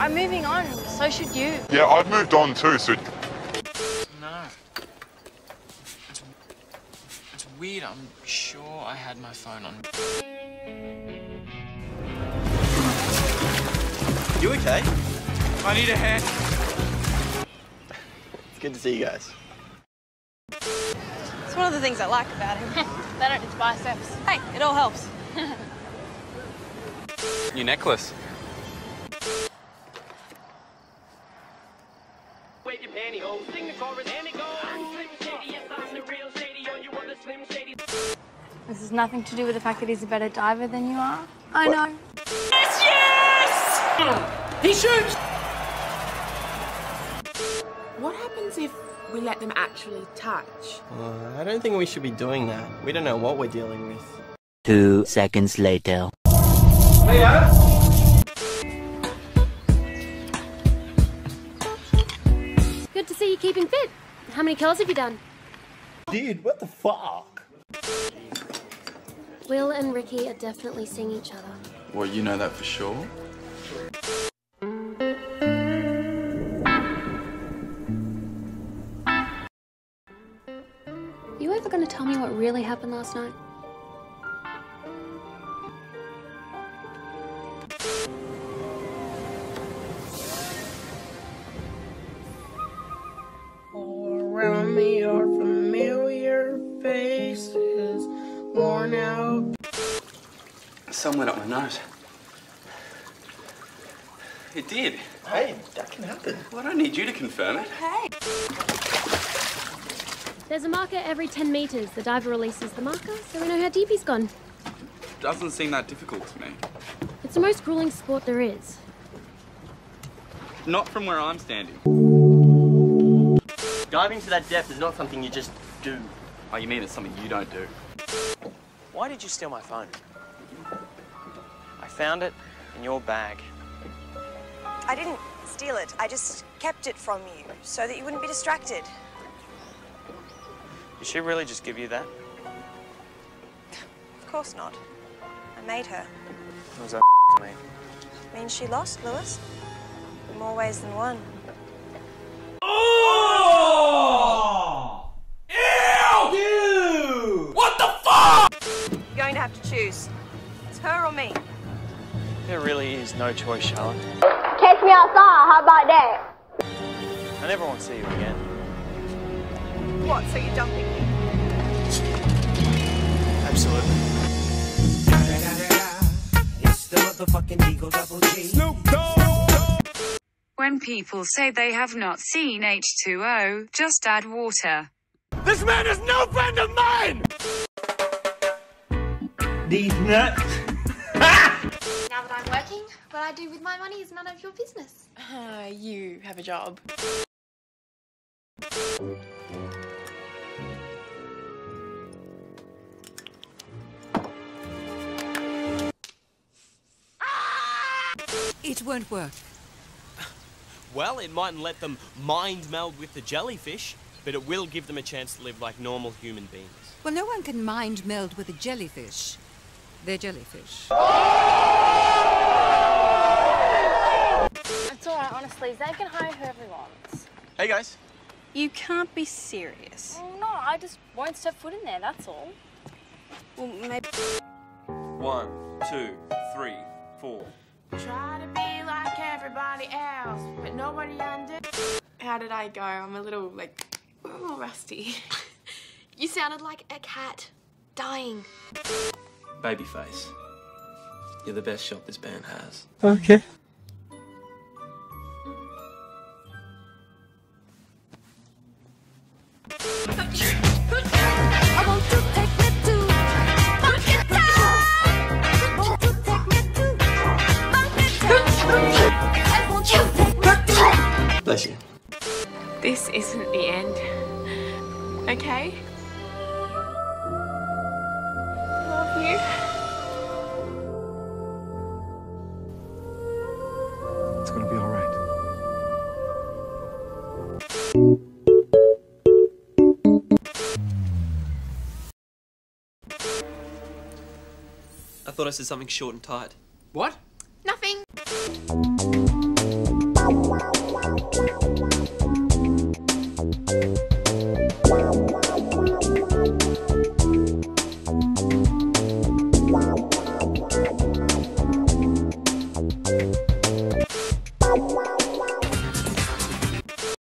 I'm moving on. So should you. Yeah, I've moved on too, so No. It's, it's weird. I'm sure I had my phone on. You okay? I need a hand. It's good to see you guys. It's one of the things I like about him. they don't his biceps. Hey, it all helps. New necklace. This has nothing to do with the fact that he's a better diver than you are. I know. Yes! yes! He shoots! What happens if we let them actually touch? Uh, I don't think we should be doing that. We don't know what we're dealing with. Two seconds later. Good to see you keeping fit. How many curls have you done? Dude, what the fuck? Will and Rikki are definitely seeing each other. Well, you know that for sure. You ever to tell me what really happened last night? Someone up my nose. It did. Hey, that can happen. Well, I don't need you to confirm it. Hey. There's a marker every 10 metres. The diver releases the marker, so we know how deep he's gone. Doesn't seem that difficult to me. It's the most grueling sport there is. Not from where I'm standing. Diving to that depth is not something you just do. Oh, you mean it's something you don't do? Why did you steal my phone? I found it in your bag. I didn't steal it. I just kept it from you so that you wouldn't be distracted. Did she really just give you that? Of course not. I made her. What was that to me? Means she lost, Lewis. In more ways than one. Oh! Ew! Ew! What the fuck? You're going to have to choose. It's her or me. There really is no choice, Charlotte. Catch me outside. How about that? I never want to see you again. What, so you're dumping me? Absolutely. When people say they have not seen H2O, just add water. This man is no friend of mine! These nuts. Now that I'm working, what I do with my money is none of your business. Uh, you have a job. It won't work. Well, it mightn't let them mind meld with the jellyfish, but it will give them a chance to live like normal human beings. Well, no one can mind meld with a jellyfish. They're jellyfish. It's alright, honestly. They can hire whoever he wants. Hey guys. You can't be serious. No, I just won't step foot in there, that's all. Well, maybe. One, two, three, four. Try to be like everybody else, but nobody under. How did I go? I'm a little like, a little rusty. you sounded like a cat dying. Babyface. You're the best shot this band has. Okay. Okay? Love you. It's gonna be alright. I thought I said something short and tight. What? Nothing.